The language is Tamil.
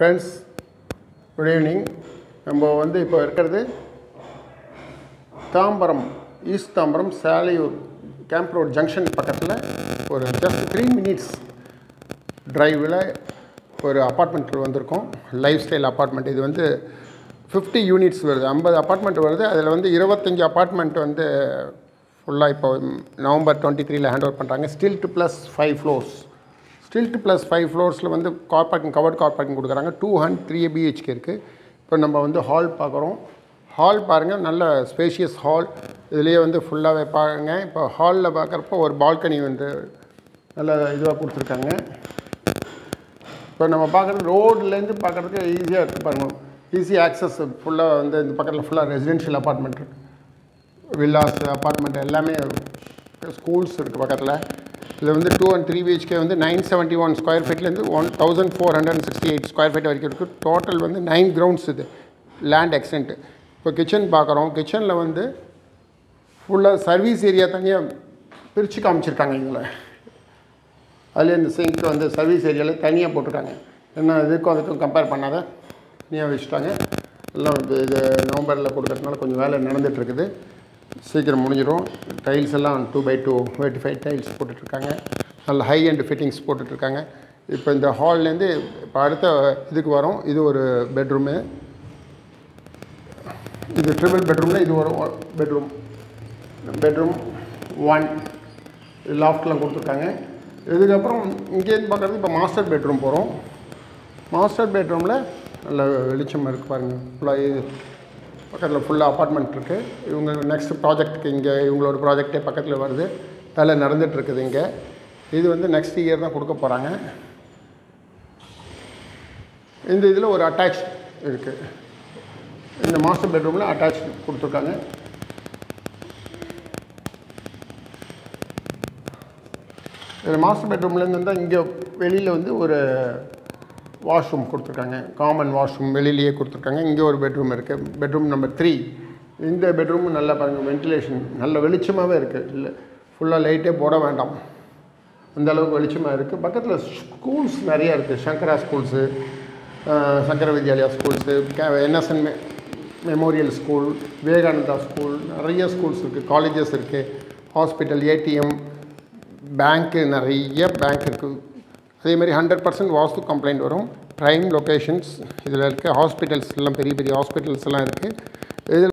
ஃப்ரெண்ட்ஸ் குட் ஈவினிங் நம்ம வந்து இப்போ இருக்கிறது Tambaram east Tambaram Selaiyur camp road junction பக்கத்தில் ஒரு ஜஸ்ட் த்ரீ மினிட்ஸ் ட்ரைவில் ஒரு அப்பார்ட்மெண்ட்டில் வந்திருக்கோம். லைஃப் ஸ்டைல் அப்பார்ட்மெண்ட் இது வந்து ஃபிஃப்டி யூனிட்ஸ் வருது. ஐம்பது அப்பார்ட்மெண்ட் வருது. அதில் வந்து இருபத்தஞ்சி அப்பார்ட்மெண்ட் வந்து ஃபுல்லாக இப்போ நவம்பர் டுவெண்ட்டி த்ரீல ஹேண்ட் ஓவர் பண்ணுறாங்க stilt plus five floors stilt plus five ஃப்ளோர்ஸில் வந்து car parking covered car parking கொடுக்குறாங்க. டூ ஹண்ட் த்ரீ பிஹெச்கே இருக்குது இப்போ நம்ம வந்து ஹால் பார்க்குறோம். ஹால் பாருங்கள் நல்ல ஸ்பேஷியஸ் ஹால் இதுலேயே வந்து ஃபுல்லாகவே பாருங்க இப்போ ஹாலில் பார்க்குறப்போ ஒரு பால்கனி வந்து நல்ல இதுவாக கொடுத்துருக்காங்க. இப்போ நம்ம பார்க்குறது ரோட்லேருந்து பார்க்குறதுக்கு ஈஸியாக இருக்குது பாருங்கள் ஈஸி ஆக்சஸ் ஃபுல்லாக வந்து இந்த பக்கத்தில் ஃபுல்லாக ரெசிடென்ஷியல் அப்பார்ட்மெண்ட் இருக்குது வில்லாஸ் அப்பார்ட்மெண்ட் எல்லாமே ஸ்கூல்ஸ் இருக்குது பக்கத்தில். இதில் வந்து டூ அண்ட் த்ரீ பிஹெச்கே வந்து nine seventy one square ஃபீட்லேருந்து one thousand four hundred sixty eight square feet வரைக்கும் இருக்குது டோட்டல் வந்து நைன் கிரவுண்ட்ஸ் இது. லேண்ட் எக்ஸ்டென்ட் இப்போ கிச்சன் பார்க்குறோம். கிச்சனில் வந்து ஃபுல்லாக சர்வீஸ் ஏரியா தனியாக பிரித்து காமிச்சிருக்காங்க இதில் அதுலேயே இந்த சிங்க் வந்து சர்வீஸ் ஏரியாவில் தனியாக போட்டிருக்காங்க. என்ன இதுக்கும் அதுக்கும் கம்பேர் பண்ணாத. தனியாக வச்சுட்டாங்க. எல்லாம் இது இது நவம்பரில் கொடுக்கறதுனால கொஞ்சம் வேலை நடந்துகிட்ருக்குது சீக்கிரம் முடிஞ்சிடும் டைல்ஸ் எல்லாம் two by two eighty five tiles போட்டுட்ருக்காங்க. நல்ல ஹை அண்ட் ஃபிட்டிங்ஸ் போட்டுட்ருக்காங்க. இப்போ இந்த ஹால்லேருந்து இப்போ அடுத்த இதுக்கு வரோம். இது ஒரு பெட்ரூமு இது ட்ரிபிள் பெட்ரூமில் இது ஒரு பெட்ரூம் பெட்ரூம் ஒன் லாஃப்ட்லாம் கொடுத்துருக்காங்க. இதுக்கப்புறம் இங்கேருந்து பார்க்குறது இப்போ மாஸ்டர் பெட்ரூம் போகிறோம் மாஸ்டர் பெட்ரூமில் நல்ல வெளிச்சம் இருக்குது பாருங்கள் ஃபுல்லாக இது பக்கத்தில் ஃபுல்லாக அப்பார்ட்மெண்ட் இருக்குது இவங்க நெக்ஸ்ட் ப்ராஜெக்ட்டுக்கு இங்கே இவங்களோட ப்ராஜெக்டே பக்கத்தில் வருது. வேலை நடந்துகிட்ருக்குது இங்கே. இது வந்து நெக்ஸ்ட் இயர் தான் கொடுக்க போகிறாங்க இந்த இதில் ஒரு அட்டாச் இருக்குது இந்த மாஸ்டர் பெட்ரூமில் அட்டாச் கொடுத்துருக்காங்க. இந்த மாஸ்டர் பெட்ரூம்லேருந்து இருந்தால் இங்கே வெளியில் வந்து ஒரு வாஷ்ரூம் கொடுத்துருக்காங்க. காமன் வாஷ்ரூம் வெளியிலேயே கொடுத்துருக்காங்க. இங்கே ஒரு பெட்ரூம் இருக்குது பெட்ரூம் நம்பர் த்ரீ இந்த பெட்ரூமும் நல்லா பாருங்கள் வென்டிலேஷன் நல்ல வெளிச்சமாகவே இருக்குது இல்லை ஃபுல்லாக லைட்டே போட வேண்டாம். அந்தளவுக்கு வெளிச்சமாக இருக்குது பக்கத்தில் ஸ்கூல்ஸ் நிறையா இருக்குது Shankara schools Shankara Vidyalaya schools NSN memorial school Vivekananda school நிறைய ஸ்கூல்ஸ் இருக்குது காலேஜஸ் இருக்குது ஹாஸ்பிட்டல் ஏடிஎம் பேங்க்கு நிறைய பேங்க் இருக்குது அதே மாதிரி ஹண்ட்ரட் பர்சன்ட் வாஸ்து கம்ப்ளைண்ட் வரும் ப்ரைம் லொக்கேஷன்ஸ் இதில் இருக்க ஹாஸ்பிட்டல்ஸ் எல்லாம் பெரிய பெரிய ஹாஸ்பிட்டல்ஸ் எல்லாம் இருக்குது இதில்